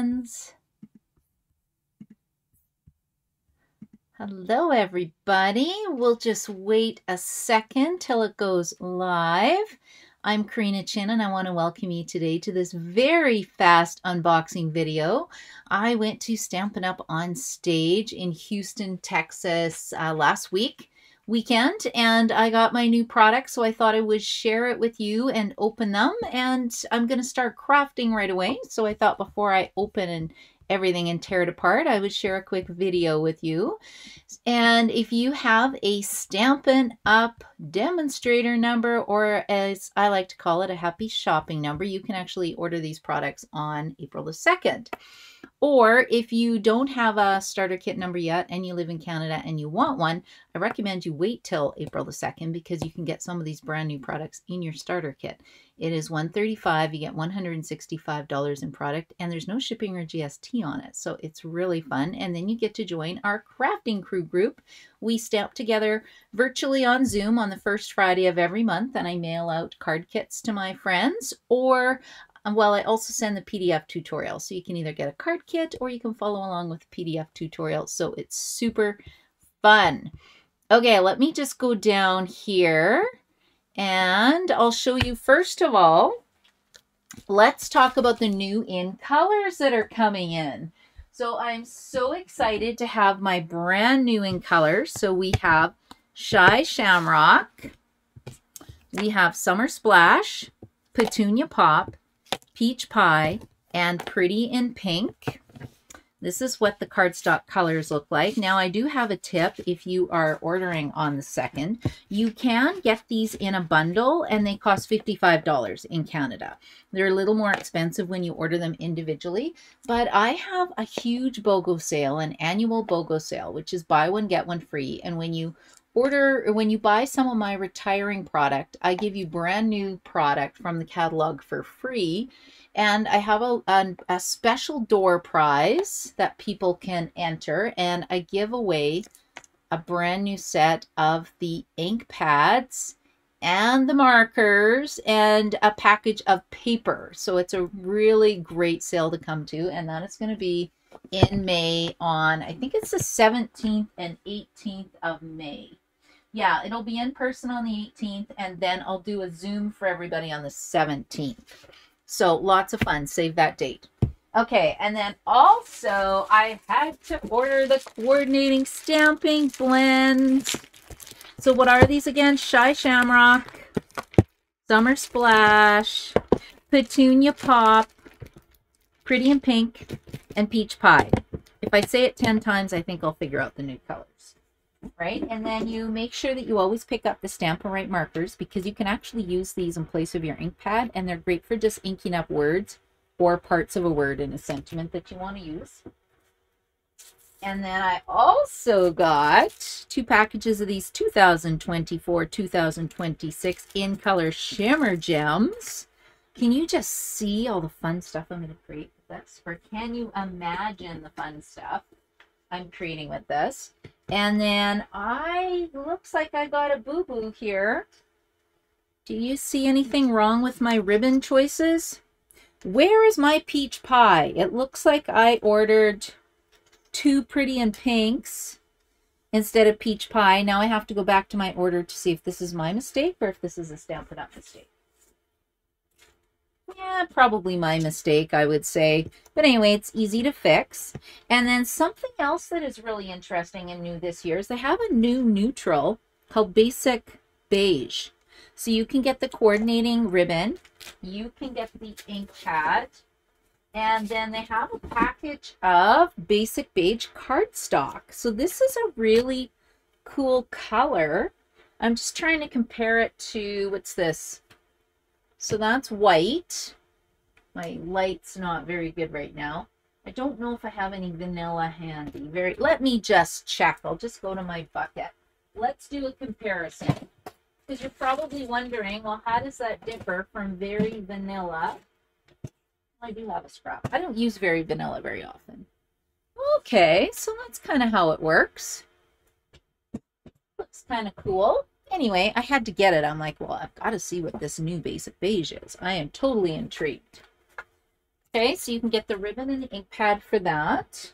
friends. Hello, everybody. We'll just wait a second till it goes live. I'm Karina Chin and I want to welcome you today to this very fast unboxing video. I went to Stampin' Up! on stage in Houston, Texas uh, last week weekend and I got my new product so I thought I would share it with you and open them and I'm going to start crafting right away so I thought before I open and everything and tear it apart, I would share a quick video with you. And if you have a Stampin' Up! demonstrator number, or as I like to call it, a happy shopping number, you can actually order these products on April the 2nd. Or if you don't have a starter kit number yet and you live in Canada and you want one, I recommend you wait till April the 2nd because you can get some of these brand new products in your starter kit. It is 135, you get $165 in product and there's no shipping or GST on it. So it's really fun. And then you get to join our crafting crew group. We stamp together virtually on Zoom on the first Friday of every month and I mail out card kits to my friends or um, well, I also send the PDF tutorial. So you can either get a card kit or you can follow along with PDF tutorial. So it's super fun. Okay, let me just go down here and I'll show you first of all, let's talk about the new in colors that are coming in. So I'm so excited to have my brand new in colors. So we have Shy Shamrock, we have Summer Splash, Petunia Pop, Peach Pie, and Pretty in Pink. This is what the cardstock colors look like. Now, I do have a tip if you are ordering on the 2nd. You can get these in a bundle, and they cost $55 in Canada. They're a little more expensive when you order them individually, but I have a huge BOGO sale, an annual BOGO sale, which is buy one, get one free. And when you order when you buy some of my retiring product i give you brand new product from the catalog for free and i have a, a, a, special door prize that people can enter and i give away a brand new set of the ink pads and the markers and a package of paper so it's a really great sale to come to and that is going to be in May on, I think it's the 17th and 18th of May. Yeah, it'll be in person on the 18th, and then I'll do a Zoom for everybody on the 17th. So lots of fun. Save that date. Okay, and then also I had to order the coordinating stamping blends. So what are these again? Shy Shamrock, Summer Splash, Petunia Pop, Pretty in Pink, and Peach Pie. If I say it 10 times, I think I'll figure out the new colors. Right? And then you make sure that you always pick up the Stampin' Write markers because you can actually use these in place of your ink pad and they're great for just inking up words or parts of a word in a sentiment that you want to use. And then I also got two packages of these 2024-2026 in color shimmer gems. Can you just see all the fun stuff I'm going to create? With this, or can you imagine the fun stuff I'm creating with this? And then I, looks like I got a boo-boo here. Do you see anything wrong with my ribbon choices? Where is my peach pie? It looks like I ordered two pretty in pinks instead of peach pie. Now I have to go back to my order to see if this is my mistake or if this is a Stampin' Up! mistake. Yeah, probably my mistake, I would say. But anyway, it's easy to fix. And then something else that is really interesting and new this year is they have a new neutral called Basic Beige. So you can get the coordinating ribbon. You can get the ink pad. And then they have a package of Basic Beige cardstock. So this is a really cool color. I'm just trying to compare it to, what's this? So that's white. My light's not very good right now. I don't know if I have any vanilla handy. Very. Let me just check. I'll just go to my bucket. Let's do a comparison. Because you're probably wondering, well, how does that differ from very vanilla? I do have a scrap. I don't use very vanilla very often. Okay, so that's kind of how it works. Looks kind of cool anyway, I had to get it. I'm like, well, I've got to see what this new basic beige is. I am totally intrigued. Okay, so you can get the ribbon and the ink pad for that.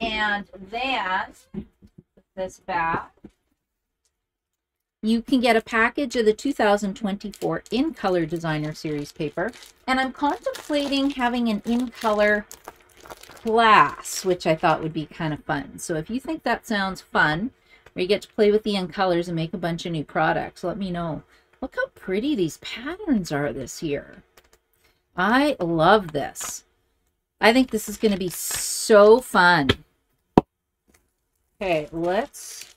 And that, this back, you can get a package of the 2024 In Color Designer Series paper. And I'm contemplating having an In Color class, which I thought would be kind of fun. So if you think that sounds fun, where you get to play with the in colors and make a bunch of new products, let me know. Look how pretty these patterns are this year. I love this. I think this is going to be so fun. Okay, let's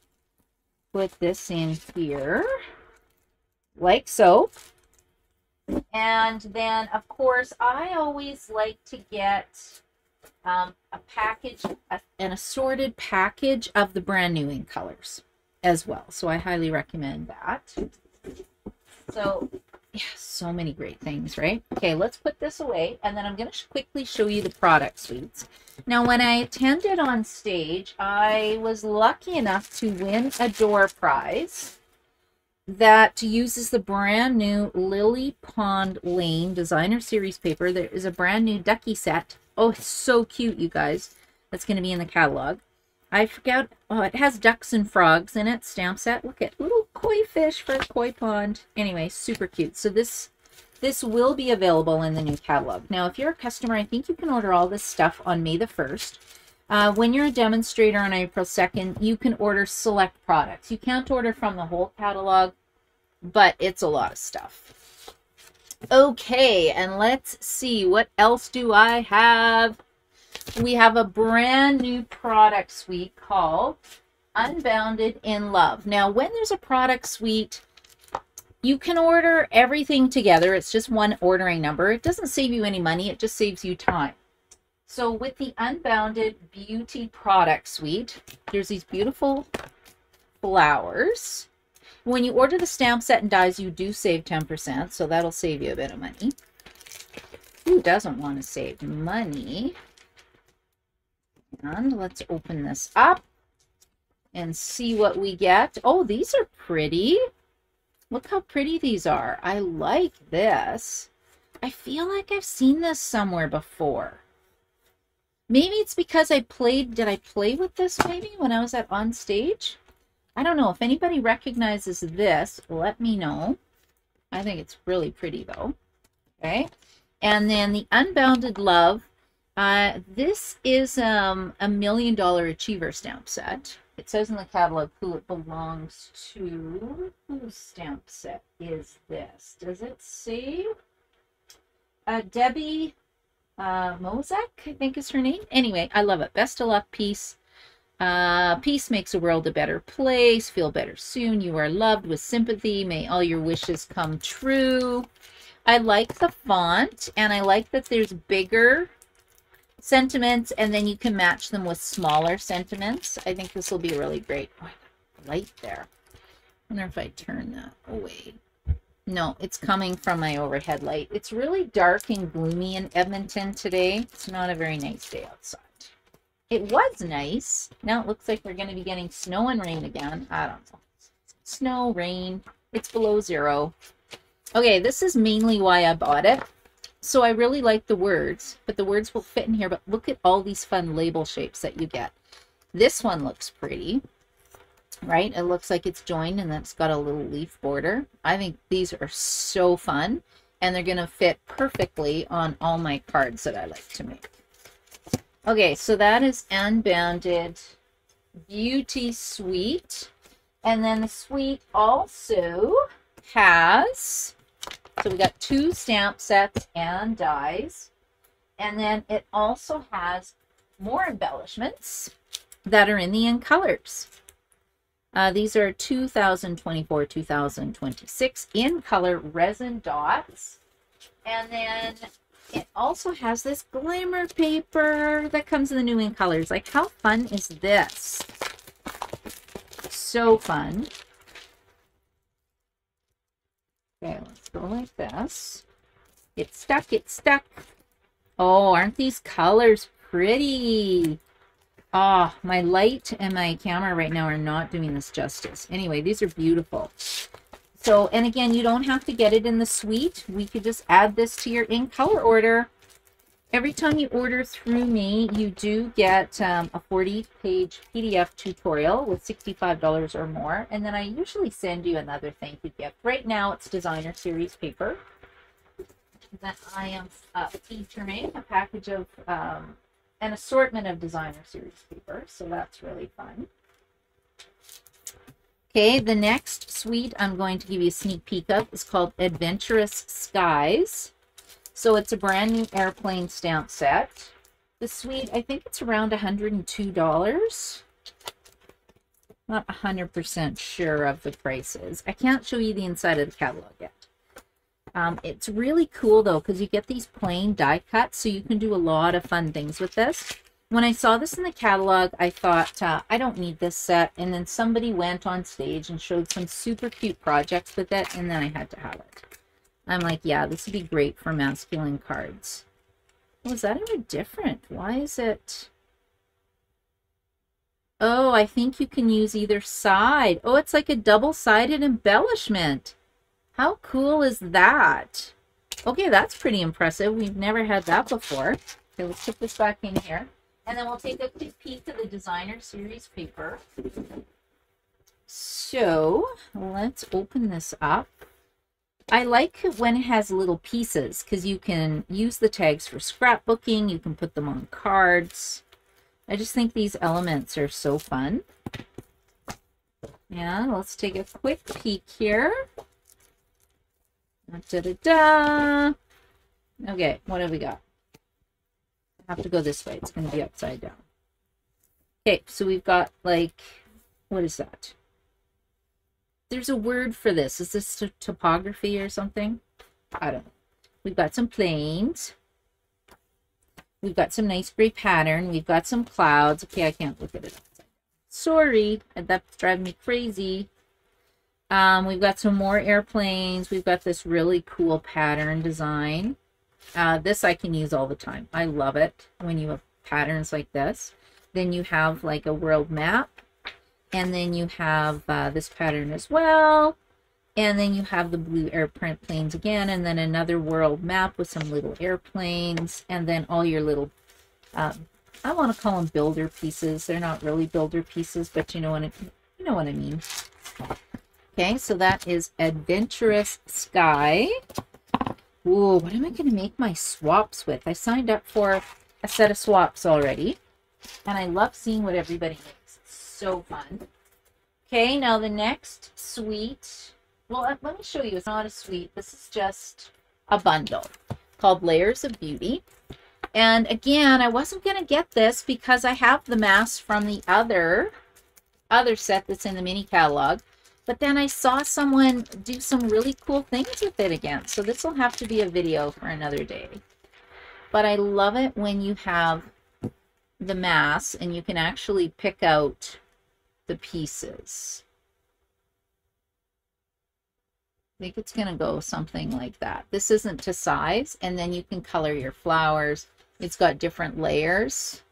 put this in here like so. And then, of course, I always like to get um, a package, a, an assorted package of the brand new in colors as well. So I highly recommend that. So yeah, so many great things, right? Okay, let's put this away and then I'm going to quickly show you the product suites. Now, when I attended on stage, I was lucky enough to win a door prize that uses the brand new Lily Pond Lane Designer Series paper. There is a brand new ducky set Oh, it's so cute, you guys. That's going to be in the catalog. I forgot. Oh, it has ducks and frogs in it. Stamp set. Look at little koi fish for a koi pond. Anyway, super cute. So this this will be available in the new catalog. Now, if you're a customer, I think you can order all this stuff on May the 1st. Uh, when you're a demonstrator on April 2nd, you can order select products. You can't order from the whole catalog, but it's a lot of stuff. Okay, and let's see, what else do I have? We have a brand new product suite called Unbounded in Love. Now, when there's a product suite, you can order everything together. It's just one ordering number. It doesn't save you any money. It just saves you time. So with the Unbounded Beauty Product Suite, there's these beautiful flowers. When you order the stamp set and dies, you do save 10%, so that'll save you a bit of money. Who doesn't want to save money? And let's open this up and see what we get. Oh, these are pretty. Look how pretty these are. I like this. I feel like I've seen this somewhere before. Maybe it's because I played, did I play with this maybe when I was at on stage? I don't know if anybody recognizes this, let me know. I think it's really pretty though. Okay. And then the Unbounded Love. Uh, this is um, a million dollar achiever stamp set. It says in the catalog who it belongs to. Whose stamp set is this? Does it say? Uh, Debbie uh, I think is her name. Anyway, I love it. Best of luck, peace. Uh, peace makes the world a better place. Feel better soon. You are loved with sympathy. May all your wishes come true. I like the font and I like that there's bigger sentiments and then you can match them with smaller sentiments. I think this will be really great. Oh, light there. I wonder if I turn that away. No, it's coming from my overhead light. It's really dark and gloomy in Edmonton today. It's not a very nice day outside. It was nice. Now it looks like we're going to be getting snow and rain again. I don't know. Snow, rain. It's below zero. Okay, this is mainly why I bought it. So I really like the words, but the words will fit in here. But look at all these fun label shapes that you get. This one looks pretty, right? It looks like it's joined and that's got a little leaf border. I think these are so fun and they're going to fit perfectly on all my cards that I like to make. Okay, so that is Unbounded Beauty Suite. And then the suite also has, so we got two stamp sets and dies. And then it also has more embellishments that are in the in colors. Uh, these are 2024-2026 in color resin dots. And then it also has this glimmer paper that comes in the new in colors. Like, how fun is this? So fun. Okay, let's go like this. It's stuck, it's stuck. Oh, aren't these colors pretty? Oh, my light and my camera right now are not doing this justice. Anyway, these are beautiful. So, and again, you don't have to get it in the suite. We could just add this to your in color order. Every time you order through me, you do get um, a 40-page PDF tutorial with $65 or more. And then I usually send you another thank you gift. Right now, it's designer series paper that I am uh, featuring a package of um, an assortment of designer series paper. So that's really fun. Okay, the next suite I'm going to give you a sneak peek of is called Adventurous Skies. So it's a brand new airplane stamp set. The suite, I think it's around $102. Not 100% sure of the prices. I can't show you the inside of the catalog yet. Um, it's really cool though because you get these plain die cuts so you can do a lot of fun things with this. When I saw this in the catalog, I thought, uh, I don't need this set. And then somebody went on stage and showed some super cute projects with it, and then I had to have it. I'm like, yeah, this would be great for masculine cards. Was that ever different? Why is it... Oh, I think you can use either side. Oh, it's like a double-sided embellishment. How cool is that? Okay, that's pretty impressive. We've never had that before. Okay, let's put this back in here. And then we'll take a quick peek at the designer series paper. So let's open this up. I like when it has little pieces because you can use the tags for scrapbooking. You can put them on cards. I just think these elements are so fun. And let's take a quick peek here. Da, da, da. Okay, what have we got? Have to go this way. It's going to be upside down. Okay, so we've got like, what is that? There's a word for this. Is this topography or something? I don't know. We've got some planes. We've got some nice gray pattern. We've got some clouds. Okay, I can't look at it. Sorry, that's driving me crazy. Um, we've got some more airplanes. We've got this really cool pattern design. Uh, this I can use all the time. I love it when you have patterns like this. Then you have like a world map and then you have uh, this pattern as well. And then you have the blue airplane planes again. And then another world map with some little airplanes. And then all your little, um, I want to call them builder pieces. They're not really builder pieces, but you know what I, you know what I mean. Okay, so that is Adventurous Sky. Ooh, what am I going to make my swaps with? I signed up for a set of swaps already. And I love seeing what everybody makes It's so fun. Okay, now the next suite. Well, uh, let me show you. It's not a suite. This is just a bundle called Layers of Beauty. And again, I wasn't going to get this because I have the mask from the other, other set that's in the mini catalog. But then I saw someone do some really cool things with it again. So this will have to be a video for another day. But I love it when you have the mass and you can actually pick out the pieces. I think it's going to go something like that. This isn't to size, and then you can color your flowers. It's got different layers.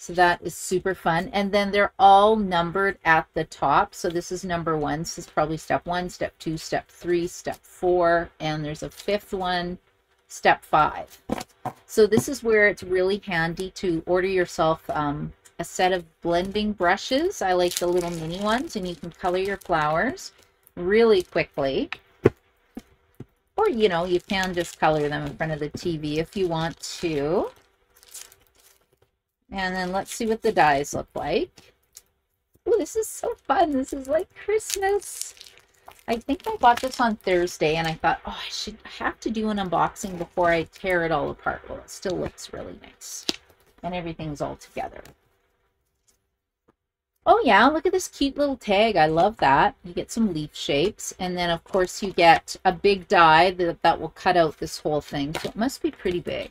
So that is super fun. And then they're all numbered at the top. So this is number one. This is probably step one, step two, step three, step four, and there's a fifth one, step five. So this is where it's really handy to order yourself um, a set of blending brushes. I like the little mini ones, and you can color your flowers really quickly. Or, you know, you can just color them in front of the TV if you want to. And then let's see what the dies look like. Oh, this is so fun. This is like Christmas. I think I bought this on Thursday, and I thought, oh, I should have to do an unboxing before I tear it all apart. Well, it still looks really nice. And everything's all together. Oh yeah, look at this cute little tag. I love that. You get some leaf shapes. And then, of course, you get a big die that, that will cut out this whole thing. So it must be pretty big.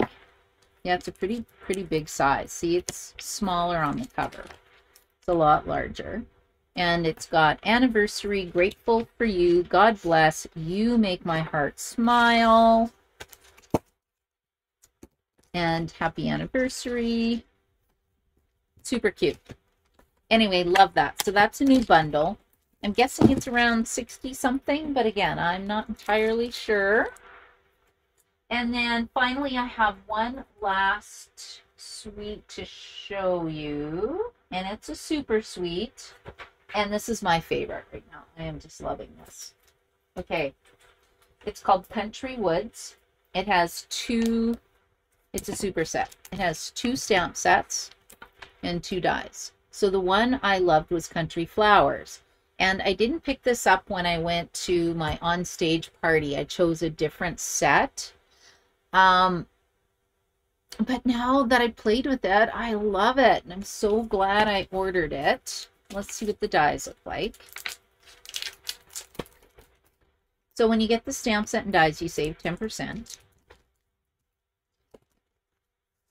Yeah, it's a pretty, pretty big size. See, it's smaller on the cover. It's a lot larger. And it's got anniversary, grateful for you, God bless, you make my heart smile. And happy anniversary. Super cute. Anyway, love that. So that's a new bundle. I'm guessing it's around 60 something, but again, I'm not entirely sure. And then finally, I have one last sweet to show you. And it's a super sweet. And this is my favorite right now. I am just loving this. Okay. It's called Country Woods. It has two, it's a super set. It has two stamp sets and two dies. So the one I loved was Country Flowers. And I didn't pick this up when I went to my on-stage party. I chose a different set. Um, but now that I played with it, I love it. And I'm so glad I ordered it. Let's see what the dies look like. So when you get the stamp set and dies, you save 10%.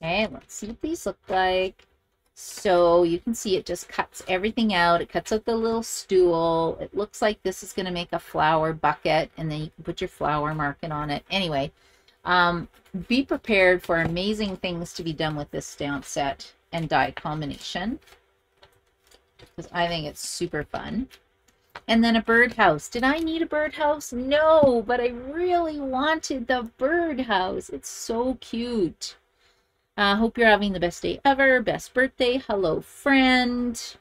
Okay, let's see what these look like. So you can see it just cuts everything out. It cuts out the little stool. It looks like this is going to make a flower bucket, and then you can put your flower market on it. Anyway, um, be prepared for amazing things to be done with this stamp set and die combination. Because I think it's super fun. And then a birdhouse. Did I need a birdhouse? No, but I really wanted the birdhouse. It's so cute. I uh, hope you're having the best day ever. Best birthday. Hello, friend.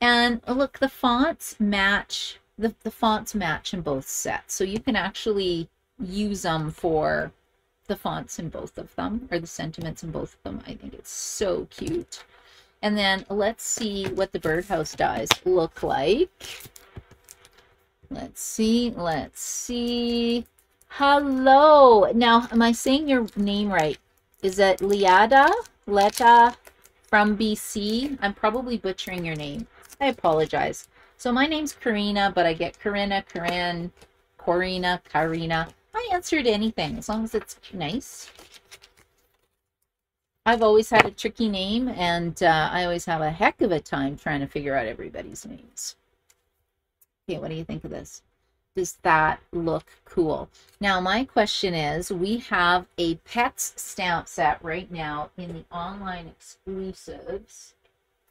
And look, the fonts match. The, the fonts match in both sets. So you can actually use them for the fonts in both of them, or the sentiments in both of them. I think it's so cute. And then let's see what the birdhouse dies look like. Let's see. Let's see. Hello. Now, am I saying your name right? Is it Liada? Leta from BC? I'm probably butchering your name. I apologize. So my name's Karina, but I get Karina, Corinne, Corina, Karina. I answered anything as long as it's nice. I've always had a tricky name, and uh, I always have a heck of a time trying to figure out everybody's names. Okay, what do you think of this? does that look cool? Now, my question is, we have a pets stamp set right now in the online exclusives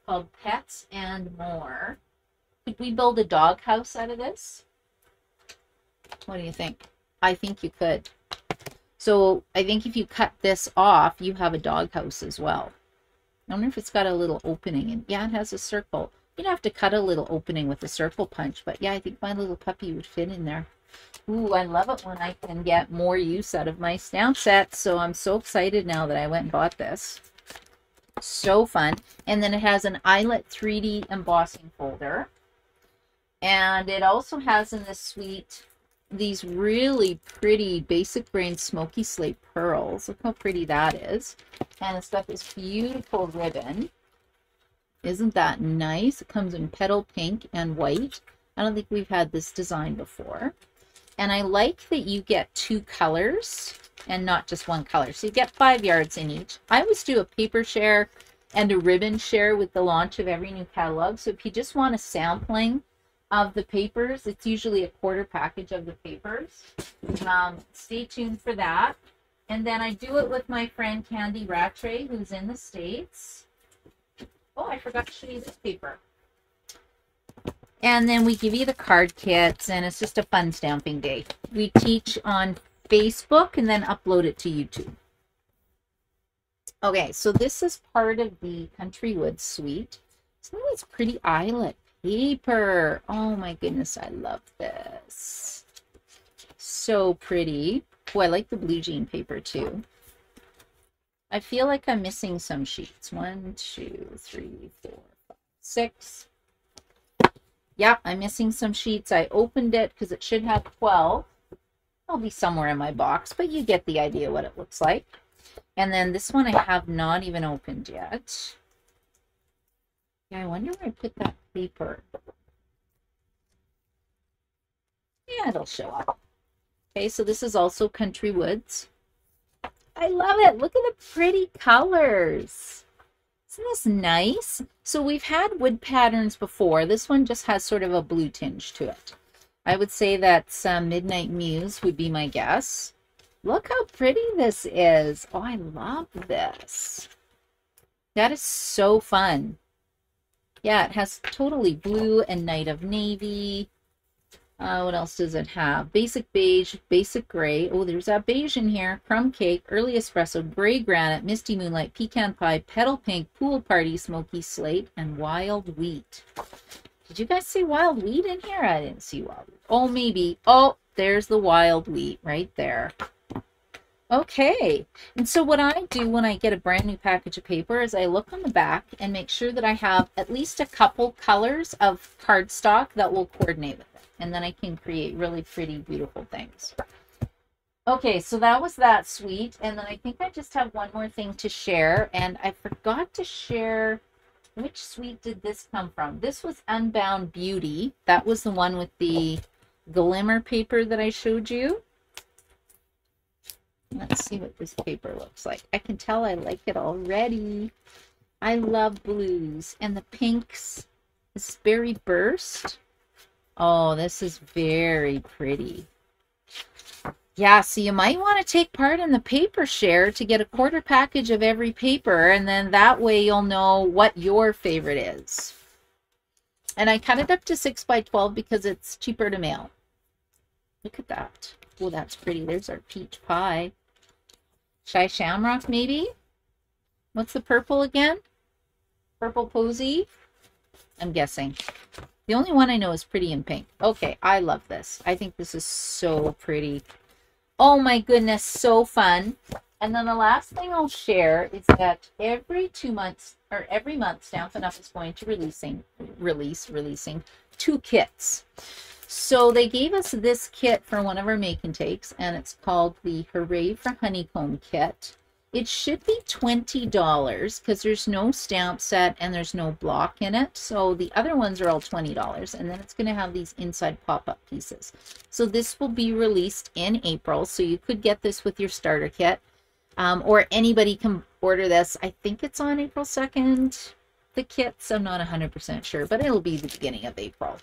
called Pets and More. Could we build a dog house out of this? What do you think? I think you could. So I think if you cut this off, you have a dog house as well. I wonder if it's got a little opening. And yeah, it has a circle. You'd have to cut a little opening with a circle punch, but yeah, I think my little puppy would fit in there. Ooh, I love it when I can get more use out of my stamp set. so I'm so excited now that I went and bought this. So fun. And then it has an eyelet 3D embossing folder. And it also has in this suite these really pretty basic grain smoky slate pearls. Look how pretty that is. And it's got this beautiful ribbon. Isn't that nice? It comes in petal pink and white. I don't think we've had this design before. And I like that you get two colors and not just one color. So you get five yards in each. I always do a paper share and a ribbon share with the launch of every new catalog. So if you just want a sampling of the papers, it's usually a quarter package of the papers. Um, stay tuned for that. And then I do it with my friend Candy Rattray, who's in the States. Oh, I forgot to show you this paper. And then we give you the card kits, and it's just a fun stamping day. We teach on Facebook and then upload it to YouTube. Okay, so this is part of the Country Woods suite. It's pretty eyelet paper. Oh my goodness, I love this. So pretty. Oh, I like the blue jean paper too. I feel like I'm missing some sheets. One, two, three, four, five, six. Yeah, I'm missing some sheets. I opened it because it should have 12. I'll be somewhere in my box, but you get the idea what it looks like. And then this one I have not even opened yet. Yeah, I wonder where I put that paper. Yeah, it'll show up. Okay, so this is also Country Woods. I love it. Look at the pretty colors. Isn't this nice? So we've had wood patterns before. This one just has sort of a blue tinge to it. I would say that uh, Midnight Muse would be my guess. Look how pretty this is. Oh, I love this. That is so fun. Yeah, it has totally blue and Night of Navy. Uh, what else does it have? Basic beige, basic gray. Oh, there's that beige in here. Crumb cake, early espresso, gray granite, misty moonlight, pecan pie, petal pink, pool party, smoky slate, and wild wheat. Did you guys see wild wheat in here? I didn't see wild wheat. Oh, maybe. Oh, there's the wild wheat right there. Okay, and so what I do when I get a brand new package of paper is I look on the back and make sure that I have at least a couple colors of cardstock that will coordinate with it. And then I can create really pretty, beautiful things. Okay, so that was that sweet. And then I think I just have one more thing to share. And I forgot to share, which sweet did this come from? This was Unbound Beauty. That was the one with the glimmer paper that I showed you. Let's see what this paper looks like. I can tell I like it already. I love blues and the pinks. This berry burst. Oh, this is very pretty. Yeah, so you might want to take part in the paper share to get a quarter package of every paper, and then that way you'll know what your favorite is. And I cut it up to 6 by 12 because it's cheaper to mail. Look at that. Oh, that's pretty. There's our peach pie. Shy Shamrock, maybe? What's the purple again? Purple Posy? I'm guessing. The only one I know is pretty in pink. Okay, I love this. I think this is so pretty. Oh my goodness, so fun. And then the last thing I'll share is that every two months, or every month, Stampin' Up! is going to releasing, release, releasing two kits. So they gave us this kit for one of our make and takes, and it's called the Hooray for Honeycomb kit. It should be $20 because there's no stamp set and there's no block in it. So the other ones are all $20 and then it's going to have these inside pop-up pieces. So this will be released in April. So you could get this with your starter kit um, or anybody can order this. I think it's on April 2nd, the kits. I'm not 100% sure, but it'll be the beginning of April.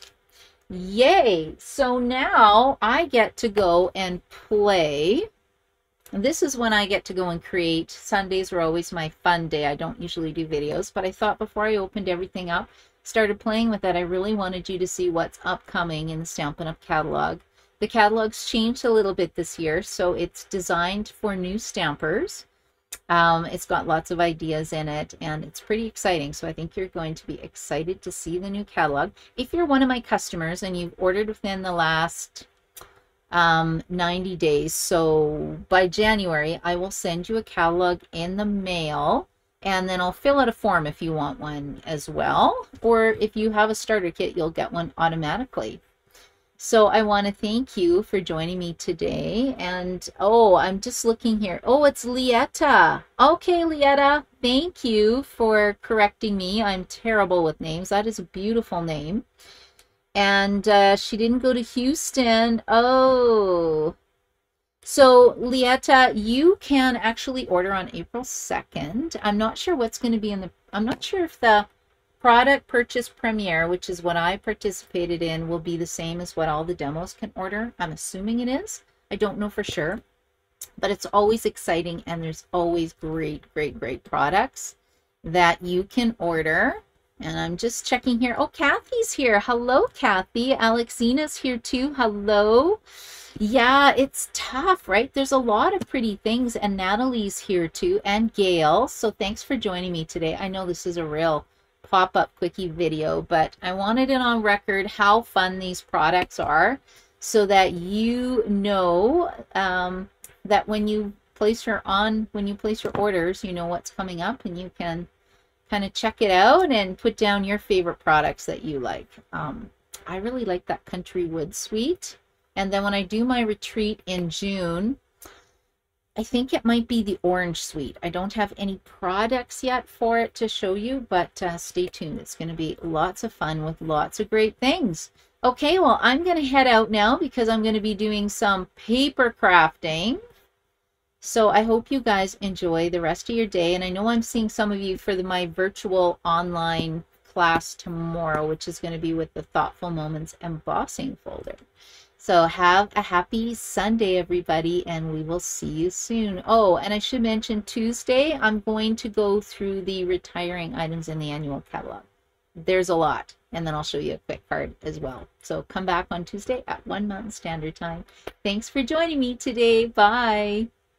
Yay! So now I get to go and play. This is when I get to go and create. Sundays are always my fun day. I don't usually do videos, but I thought before I opened everything up, started playing with it, I really wanted you to see what's upcoming in the Stampin' Up! catalog. The catalog's changed a little bit this year, so it's designed for new stampers. Um, it's got lots of ideas in it and it's pretty exciting. So I think you're going to be excited to see the new catalog. If you're one of my customers and you've ordered within the last um, 90 days, so by January, I will send you a catalog in the mail and then I'll fill out a form if you want one as well. Or if you have a starter kit, you'll get one automatically. So I want to thank you for joining me today. And oh, I'm just looking here. Oh, it's Lietta. Okay, Lietta, thank you for correcting me. I'm terrible with names. That is a beautiful name. And uh, she didn't go to Houston. Oh. So, Lietta, you can actually order on April 2nd. I'm not sure what's going to be in the... I'm not sure if the Product purchase premiere, which is what I participated in, will be the same as what all the demos can order. I'm assuming it is. I don't know for sure. But it's always exciting and there's always great, great, great products that you can order. And I'm just checking here. Oh, Kathy's here. Hello, Kathy. Alexina's here too. Hello. Yeah, it's tough, right? There's a lot of pretty things. And Natalie's here too. And Gail. So thanks for joining me today. I know this is a real pop-up quickie video, but I wanted it on record how fun these products are so that you know um, that when you place your on when you place your orders, you know what's coming up and you can kind of check it out and put down your favorite products that you like. Um, I really like that Country Wood Suite. And then when I do my retreat in June, I think it might be the orange suite. I don't have any products yet for it to show you, but uh, stay tuned. It's going to be lots of fun with lots of great things. Okay, well, I'm going to head out now because I'm going to be doing some paper crafting. So I hope you guys enjoy the rest of your day. And I know I'm seeing some of you for the, my virtual online class tomorrow, which is going to be with the Thoughtful Moments embossing folder. So have a happy Sunday, everybody, and we will see you soon. Oh, and I should mention Tuesday, I'm going to go through the retiring items in the annual catalog. There's a lot. and then I'll show you a quick card as well. So come back on Tuesday at 1 Mountain Standard Time. Thanks for joining me today. Bye.